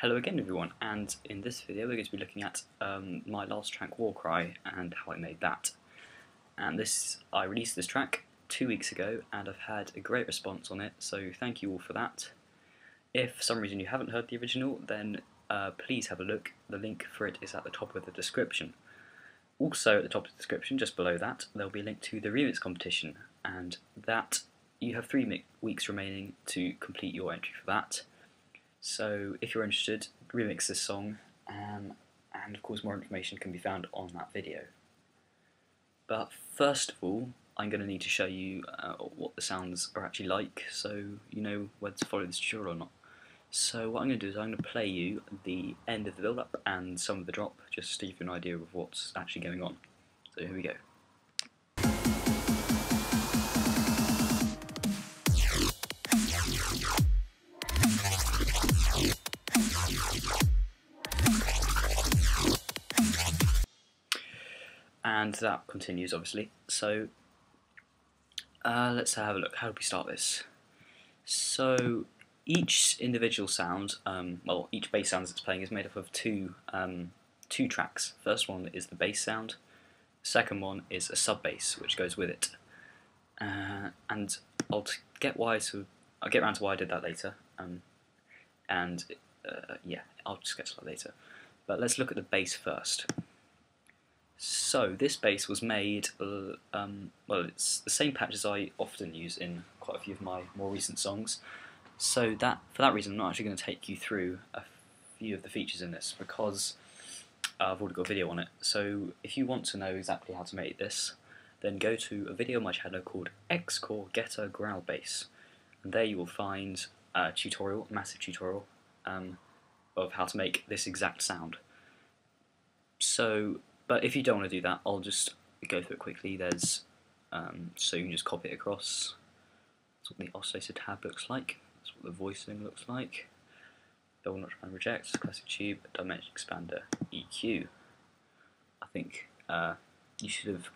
Hello again everyone, and in this video we're going to be looking at um, my last track Warcry and how I made that. And this, I released this track two weeks ago and I've had a great response on it, so thank you all for that. If for some reason you haven't heard the original, then uh, please have a look, the link for it is at the top of the description. Also at the top of the description, just below that, there'll be a link to the remix competition, and that, you have three weeks remaining to complete your entry for that. So if you're interested, remix this song, um, and of course more information can be found on that video. But first of all, I'm going to need to show you uh, what the sounds are actually like, so you know whether to follow this tutorial or not. So what I'm going to do is I'm going to play you the end of the build-up and some of the drop, just to give you an idea of what's actually going on. So here we go. And that continues obviously. So uh, let's have a look. How do we start this? So each individual sound, um, well, each bass sound that's playing is made up of two um, two tracks. First one is the bass sound. Second one is a sub bass which goes with it. Uh, and I'll get why to I'll get around to why I did that later. Um, and uh, yeah, I'll just get to that later. But let's look at the bass first. So this bass was made, uh, um, well it's the same patch as I often use in quite a few of my more recent songs. So that for that reason I'm not actually going to take you through a few of the features in this because uh, I've already got a video on it. So if you want to know exactly how to make this, then go to a video on my channel called xKore Getter Growl Bass. And there you will find a tutorial, a massive tutorial, um, of how to make this exact sound. So but if you don't want to do that, I'll just go through it quickly. There's um, so you can just copy it across. That's what the oscillator tab looks like. That's what the voicing looks like. Double notch band reject, classic tube, dimension expander, EQ. I think uh, you should have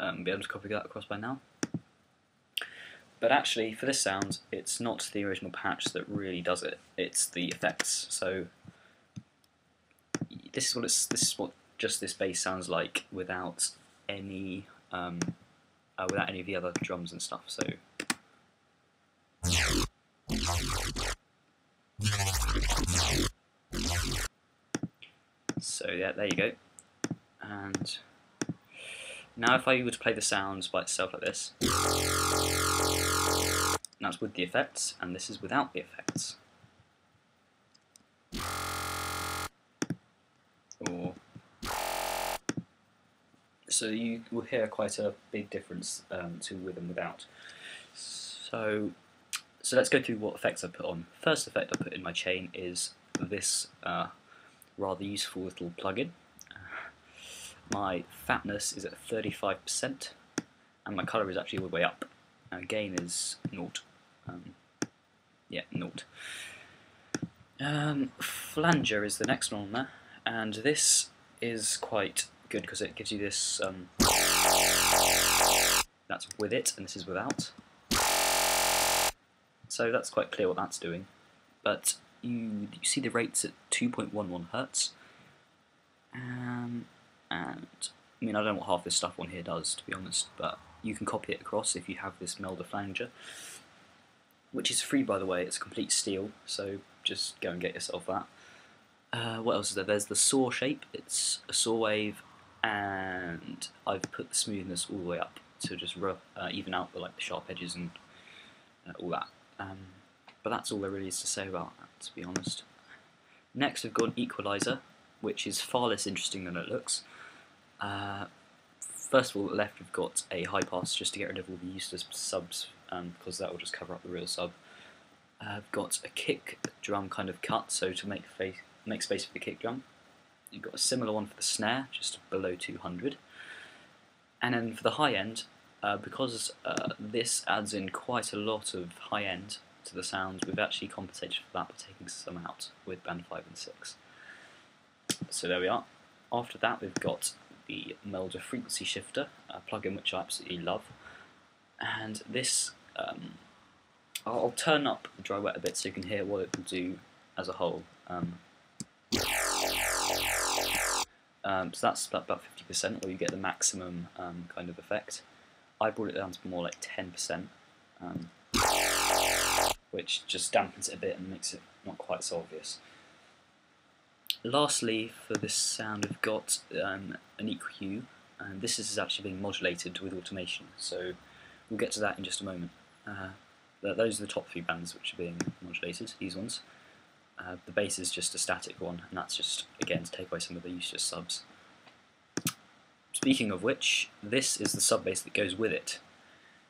um, been able to copy that across by now. But actually, for this sound, it's not the original patch that really does it. It's the effects. So this is what it's. This is what just this bass sounds like without any um, uh, without any of the other drums and stuff. So. So yeah, there you go. And now if I were to play the sounds by itself like this, that's with the effects, and this is without the effects. Or so you will hear quite a big difference um, to with and without. So, so let's go through what effects I put on. First effect I put in my chain is this uh, rather useful little plugin. My fatness is at 35% and my colour is actually all the way up. Uh, gain is naught. Um, yeah, naught. Um, flanger is the next one on there, and this is quite good because it gives you this. Um, that's with it, and this is without. So that's quite clear what that's doing. But you, you see the rates at 2.11 hertz. Um, and I mean, I don't know what half this stuff on here does, to be honest, but you can copy it across if you have this Melda flanger, which is free, by the way. It's complete steal, so just go and get yourself that. Uh, what else is there? There's the saw shape. It's a saw wave and I've put the smoothness all the way up to just rough, uh, even out the like the sharp edges and uh, all that. Um, but that's all there really is to say about that, to be honest. Next we've got an equalizer, which is far less interesting than it looks. Uh, first of all, left we've got a high pass just to get rid of all the useless subs, um, because that will just cover up the real sub. Uh, I've got a kick drum kind of cut, so to make, make space for the kick drum. You've got a similar one for the snare, just below 200. And then for the high end, uh, because uh, this adds in quite a lot of high end to the sounds, we've actually compensated for that by taking some out with band 5 and 6. So there we are. After that we've got the Melda Frequency Shifter, a plugin which I absolutely love. And this, um, I'll turn up the dry wet a bit so you can hear what it will do as a whole. Um, Um, so that's about 50%, where you get the maximum um, kind of effect. I brought it down to more like 10%, um, which just dampens it a bit and makes it not quite so obvious. Lastly, for this sound, we've got um, an EQ, and this is actually being modulated with automation, so we'll get to that in just a moment. Uh, those are the top three bands which are being modulated, these ones. Uh, the bass is just a static one, and that's just, again, to take away some of the useless subs. Speaking of which, this is the sub bass that goes with it.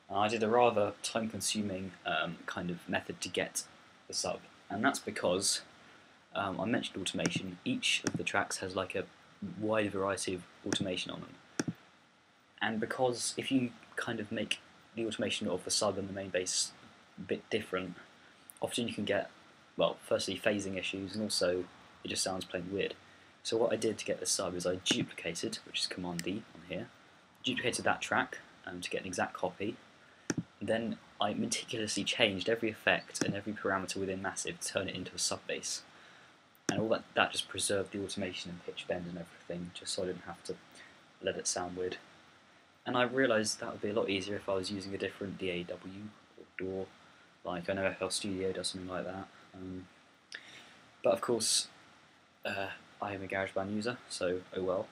Uh, I did a rather time-consuming um, kind of method to get the sub, and that's because um, I mentioned automation. Each of the tracks has like a wide variety of automation on them, and because if you kind of make the automation of the sub and the main bass a bit different, often you can get well, firstly phasing issues, and also it just sounds plain weird. So what I did to get this sub is I duplicated, which is Command D on here, duplicated that track um, to get an exact copy. Then I meticulously changed every effect and every parameter within Massive to turn it into a sub bass. And all that, that just preserved the automation and pitch bend and everything, just so I didn't have to let it sound weird. And I realised that would be a lot easier if I was using a different DAW or DAW, like I know FL Studio does something like that. Um, but of course, uh, I am a GarageBand user, so oh well.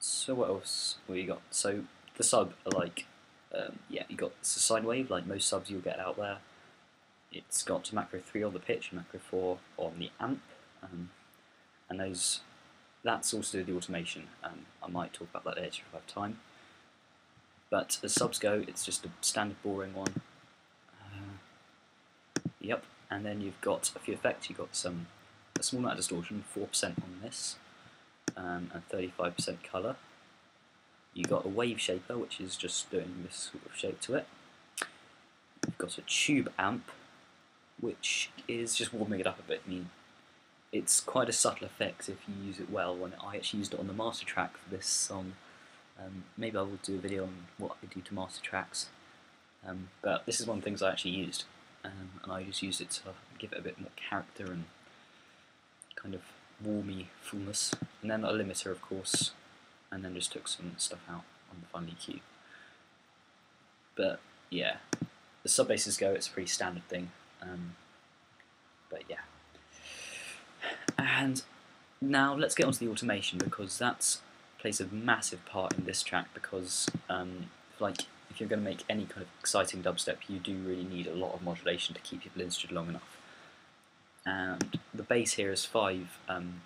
So what else? You got? So the sub like, um, yeah, you got it's a sine wave like most subs you'll get out there. It's got macro three on the pitch, macro four on the amp, um, and those. That's also the automation. Um, I might talk about that later if I have time. But as subs go, it's just a standard boring one. Yep, and then you've got a few effects. You've got some a small amount of distortion, 4% on this, um, and 35% colour. You've got a wave shaper, which is just doing this sort of shape to it. You've got a tube amp, which is just warming it up a bit. I mean, it's quite a subtle effect if you use it well. When I actually used it on the master track for this song, um, maybe I will do a video on what I do to master tracks. Um, but this is one of the things I actually used um, and I just used it to give it a bit more character and kind of warmy fullness. And then a limiter, of course, and then just took some stuff out on the final EQ. But yeah, the sub basses go, it's a pretty standard thing. Um, but yeah. And now let's get onto the automation because that plays a massive part in this track because um, like if you're going to make any kind of exciting dubstep, you do really need a lot of modulation to keep people interested long enough. And the bass here is five um,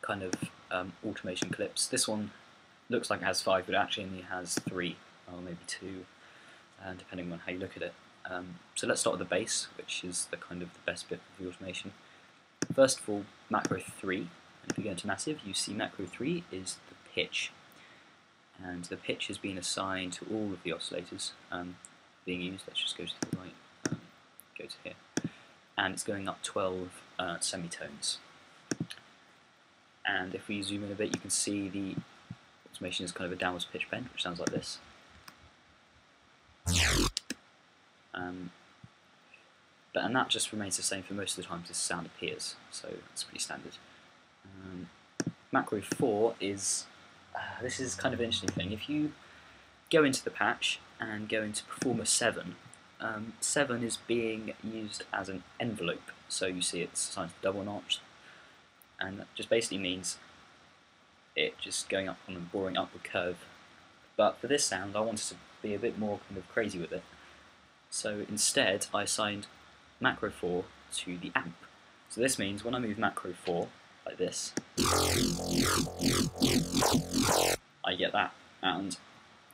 kind of um, automation clips. This one looks like it has five, but actually only has three, or maybe two, uh, depending on how you look at it. Um, so let's start with the bass, which is the kind of the best bit of the automation. First of all, macro 3. And if you go into massive, you see macro 3 is the pitch and the pitch has been assigned to all of the oscillators um, being used. Let's just go to the right, um, go to here, and it's going up 12 uh, semitones. And if we zoom in a bit, you can see the automation is kind of a downwards pitch bend, which sounds like this. Um, but and that just remains the same for most of the times this sound appears, so it's pretty standard. Um, macro 4 is uh, this is kind of an interesting thing. If you go into the patch and go into Performer 7, um, 7 is being used as an envelope. So you see it's assigned to double notch, and that just basically means it just going up on a boring upward curve. But for this sound, I wanted to be a bit more kind of crazy with it. So instead, I assigned macro 4 to the amp. So this means when I move macro 4, like this, I get that. And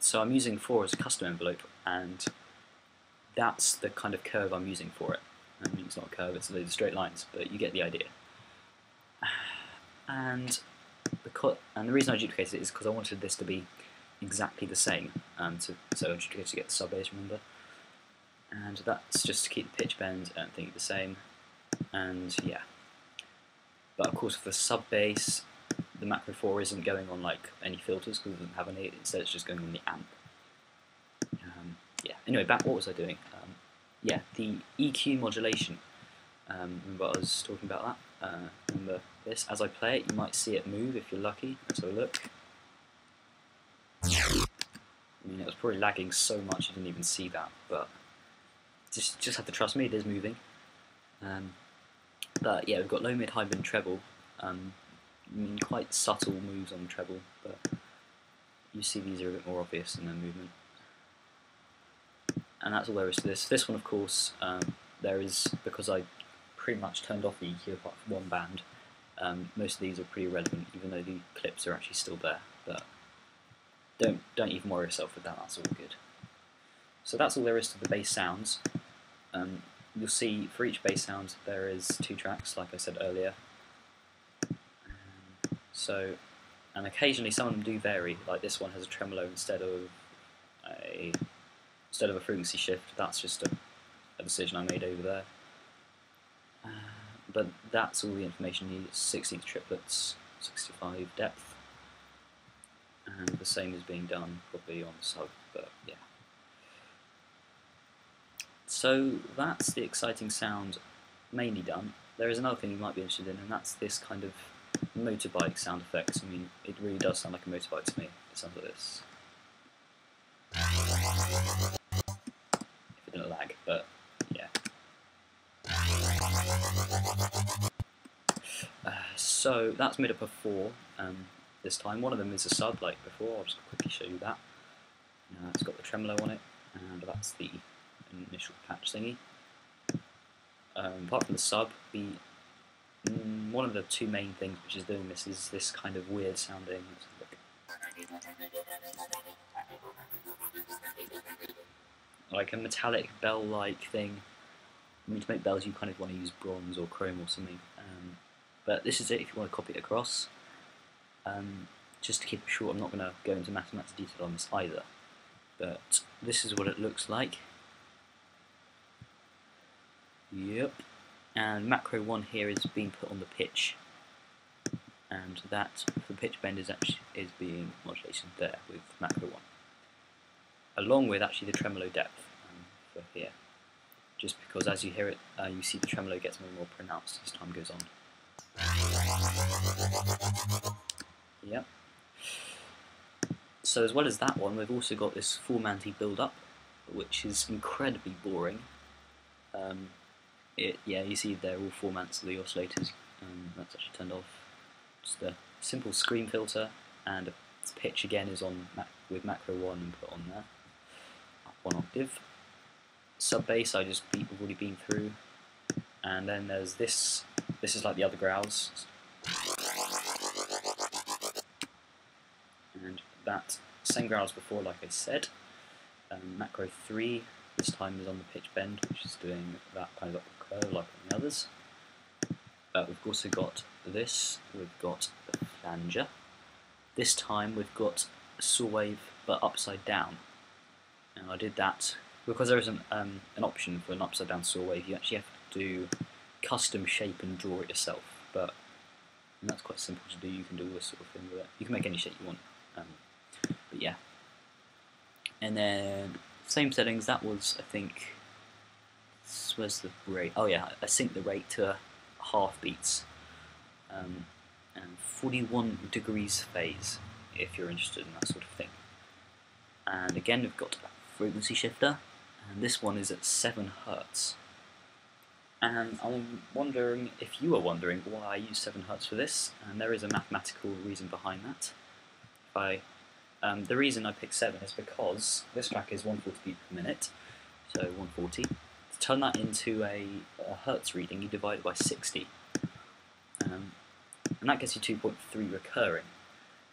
so I'm using 4 as a custom envelope, and that's the kind of curve I'm using for it. I mean, it's not a curve, it's a straight lines, but you get the idea. And the, cut and the reason I duplicated it is because I wanted this to be exactly the same. Um, to, so I duplicated to get the sub bass, remember? And that's just to keep the pitch bend and think the same. And yeah. But of course, for the sub bass, the macro 4 isn't going on like any filters because it doesn't have any, instead it's just going on the amp. Um, yeah, anyway, back, what was I doing? Um, yeah, the EQ modulation. Um, remember I was talking about that? Uh, remember this? As I play it, you might see it move if you're lucky. A look. I mean, it was probably lagging so much you didn't even see that, but just just have to trust me, it is moving. Um, but yeah, we've got low, mid, high, mid, treble. Um, I mean, quite subtle moves on treble, but you see these are a bit more obvious in their movement. And that's all there is to this. This one, of course, um, there is, because I pretty much turned off the EQ apart from one band, um, most of these are pretty irrelevant, even though the clips are actually still there. But don't don't even worry yourself with that. That's all good. So that's all there is to the bass sounds. Um, you'll see for each bass sound there is two tracks, like I said earlier. Um, so, and occasionally some of them do vary. Like this one has a tremolo instead of a instead of a frequency shift. That's just a, a decision I made over there. Uh, but that's all the information you need. It's 16 triplets, 65 depth, and the same is being done probably on the sub. But yeah. So that's the exciting sound mainly done. There is another thing you might be interested in, and that's this kind of motorbike sound effects. I mean, it really does sound like a motorbike to me. It sounds like this. If it didn't lag, but yeah. Uh, so that's made up of four um, this time. One of them is a sub, like before. I'll just quickly show you that. Uh, it's got the tremolo on it, and that's the initial patch thingy. Um, apart from the sub, the mm, one of the two main things which is doing this is this kind of weird sounding. Like a metallic bell-like thing. I mean, to make bells, you kind of want to use bronze or chrome or something. Um, but this is it if you want to copy it across. Um, just to keep it short, I'm not going to go into mathematics detail on this either. But this is what it looks like. Yep. And macro 1 here is being put on the pitch. And that, the pitch bend is actually is being modulated there with macro 1. Along with actually the tremolo depth um, for here. Just because as you hear it, uh, you see the tremolo gets more and more pronounced as time goes on. Yep. So as well as that one, we've also got this Formanti build-up, which is incredibly boring. Um, it, yeah, you see there all formats of the oscillators. Um, that's actually turned off. Just a simple scream filter, and pitch again is on mac with macro one and put on there, one octave. Sub bass I just beat, already been through, and then there's this. This is like the other growls. And that same growl as before, like I said. Um, macro 3 this time is on the pitch bend, which is doing that kind of curve like on the others. Uh, we've also got this, we've got the flanger. This time we've got a saw wave, but upside down. And I did that because there isn't um, an option for an upside down saw wave. You actually have to do custom shape and draw it yourself. But that's quite simple to do. You can do this sort of thing with it. You can make any shape you want. Um, but yeah. And then same settings. That was I think. Where's the rate? Oh yeah, I sync the rate to half beats. Um, and 41 degrees phase if you're interested in that sort of thing. And again, we've got a frequency shifter, and this one is at 7 hertz. And I'm wondering if you are wondering why I use 7 hertz for this, and there is a mathematical reason behind that. If I, um, the reason I picked 7 is because this track is 140 beats per minute, so 140. To turn that into a, a hertz reading, you divide it by 60. Um, and that gets you 2.3 recurring.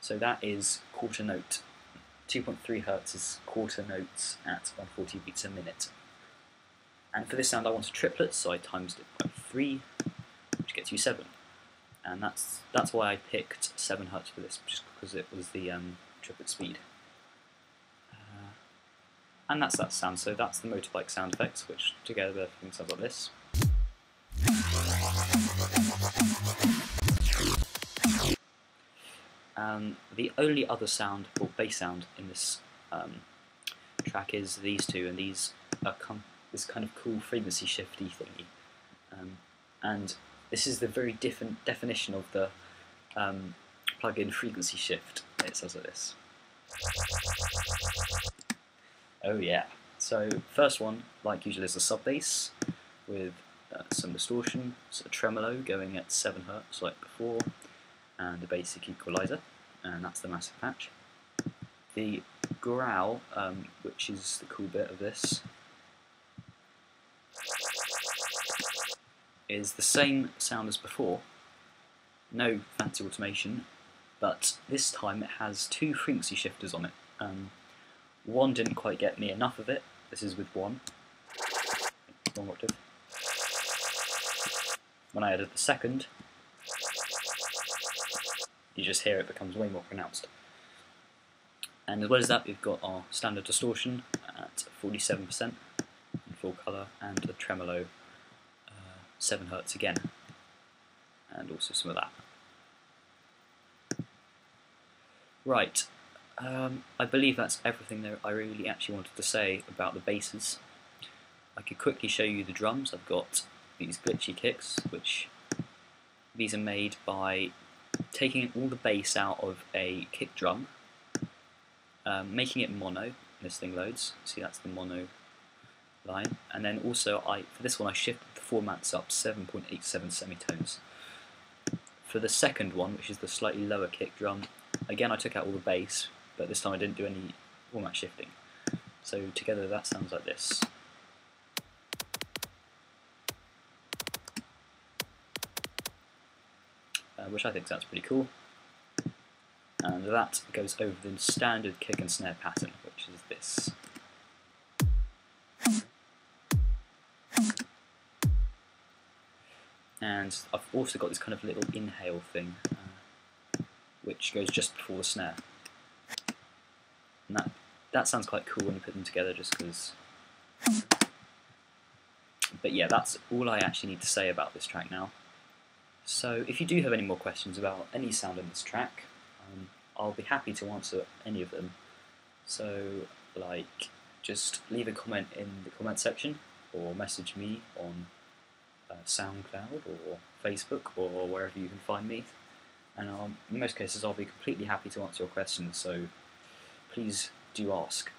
So that is quarter note. 2.3 hertz is quarter notes at 140 beats a minute. And for this sound I wanted triplets, so I times it by 3, which gets you 7. And that's that's why I picked 7 hertz for this, just because it was the um, triplet speed. Uh, and that's that sound, so that's the motorbike sound effects, which together sounds like this. Um, the only other sound, or bass sound, in this um, track is these two, and these are this kind of cool frequency shifty thingy. Um, and this is the very different definition of the um, plug-in frequency shift. It says like this. Oh yeah. So first one, like usual, is a sub bass with uh, some distortion, so a tremolo going at 7 hertz like before, and a basic equalizer, and that's the massive patch. The growl, um, which is the cool bit of this, is the same sound as before, no fancy automation, but this time it has two frequency shifters on it. Um, one didn't quite get me enough of it, this is with one, octave. When I added the second, you just hear it becomes way more pronounced. And as well as that, we've got our standard distortion at 47% in full colour, and the tremolo uh, 7 hertz again, and also some of that. Right, um, I believe that's everything that I really actually wanted to say about the basses. I could quickly show you the drums. I've got these glitchy kicks, which these are made by taking all the bass out of a kick drum um, making it mono, this thing loads, see that's the mono line, and then also I for this one I shifted the formats up 7.87 semitones. For the second one, which is the slightly lower kick drum, again I took out all the bass, but this time I didn't do any format shifting. So together that sounds like this. Uh, which I think sounds pretty cool and that goes over the standard kick and snare pattern, which is this. And I've also got this kind of little inhale thing, which goes just before the snare. And that, that sounds quite cool when you put them together just because... But yeah, that's all I actually need to say about this track now. So if you do have any more questions about any sound in this track, um, I'll be happy to answer any of them. So, like, just leave a comment in the comment section or message me on uh, SoundCloud or Facebook or wherever you can find me. And um, in most cases, I'll be completely happy to answer your questions, so please do ask.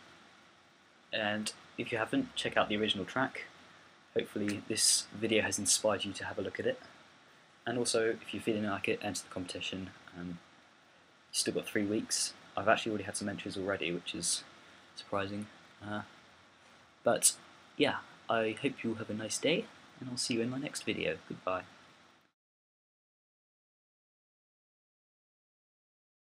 And if you haven't, check out the original track. Hopefully, this video has inspired you to have a look at it. And also, if you're feeling like it, enter the competition. Um, still got three weeks. I've actually already had some entries already, which is surprising. Uh, but yeah, I hope you have a nice day, and I'll see you in my next video. Goodbye.